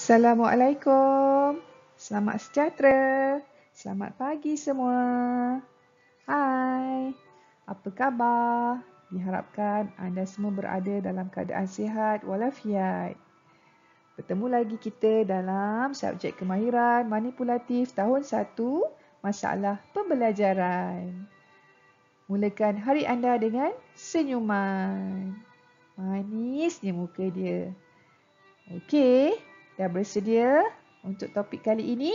Assalamualaikum. Selamat sejahtera. Selamat pagi semua. Hai. Apa khabar? Diharapkan anda semua berada dalam keadaan sihat walafiat. Bertemu lagi kita dalam subjek kemahiran manipulatif tahun 1 masalah pembelajaran. Mulakan hari anda dengan senyuman. Manisnya muka dia. Okey. Dah bersedia untuk topik kali ini?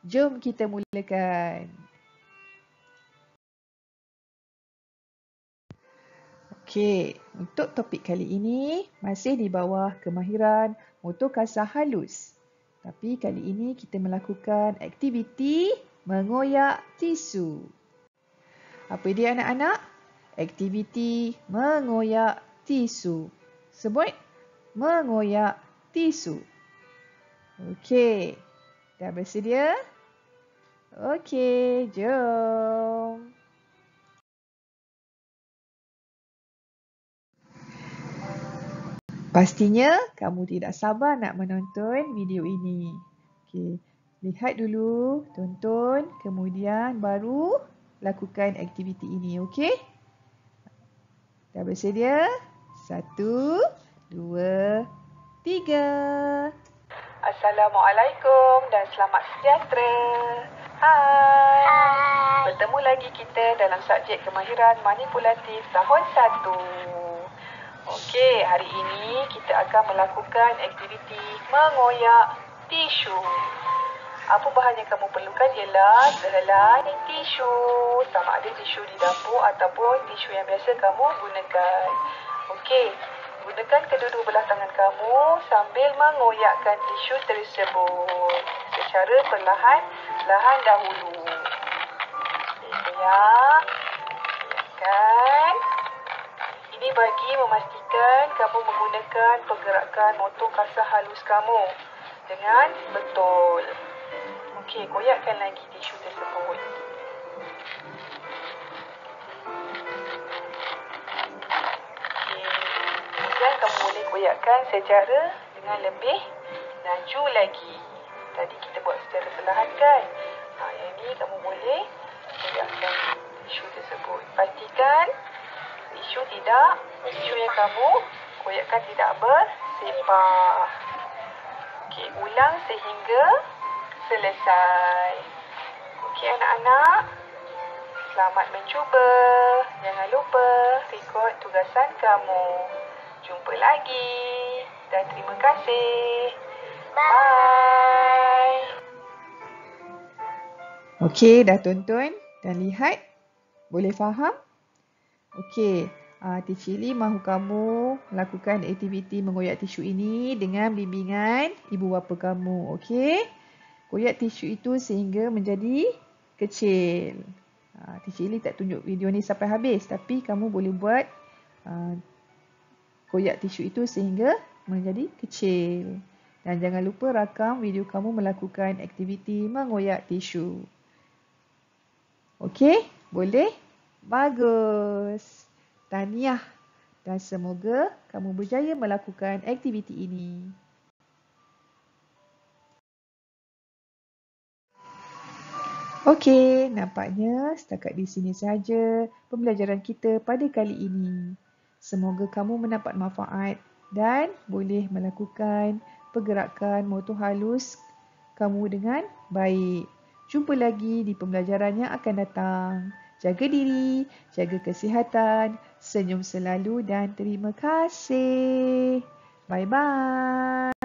Jom kita mulakan. Okey, untuk topik kali ini masih di bawah kemahiran motor kasar halus. Tapi kali ini kita melakukan aktiviti mengoyak tisu. Apa dia anak-anak? Aktiviti mengoyak tisu. Sebut mengoyak tisu. Okey. Dah bersedia? Okey, jom. Pastinya kamu tidak sabar nak menonton video ini. Okey. Lihat dulu, tonton, kemudian baru lakukan aktiviti ini, okey? Dah bersedia? Satu, dua, tiga. Assalamualaikum dan selamat sejahtera. Hai. Hai. Bertemu lagi kita dalam subjek kemahiran manipulatif tahun 1. Okey, hari ini kita akan melakukan aktiviti mengoyak tisu. Apa bahan yang kamu perlukan ialah sehelai tisu. Sama ada tisu di dapur ataupun tisu yang biasa kamu gunakan. Okey, Gunakan kedua-dua belah tangan kamu sambil mengoyakkan tisu tersebut secara perlahan-lahan dahulu. Goyak. Goyakkan. Ini bagi memastikan kamu menggunakan pergerakan motor kasar halus kamu dengan betul. Okey, goyakkan lagi tisu tersebut. Goyakkan secara dengan lebih laju lagi. Tadi kita buat secara perlahan kan? Ha, yang ni kamu boleh goyakkan tisu tersebut. Pastikan tisu tidak, tisu yang kamu goyakkan tidak bersepah. Okey, ulang sehingga selesai. Okey anak-anak, selamat mencuba. Jangan lupa rekod tugasan kamu. Jumpa lagi dan terima kasih. Bye. Okey, dah tonton dan lihat? Boleh faham? Okey, uh, Teacher Lee mahu kamu lakukan aktiviti mengoyak tisu ini dengan bimbingan ibu bapa kamu. Okey? Koyak tisu itu sehingga menjadi kecil. Uh, Teacher Lee tak tunjuk video ni sampai habis tapi kamu boleh buat uh, koyak tisu itu sehingga menjadi kecil. Dan jangan lupa rakam video kamu melakukan aktiviti mengoyak tisu. Okey? Boleh? Bagus. Tahniah. Dan semoga kamu berjaya melakukan aktiviti ini. Okey, nampaknya setakat di sini sahaja pembelajaran kita pada kali ini. Semoga kamu mendapat manfaat dan boleh melakukan pergerakan motor halus kamu dengan baik. Jumpa lagi di pembelajaran yang akan datang. Jaga diri, jaga kesihatan, senyum selalu dan terima kasih. Bye-bye.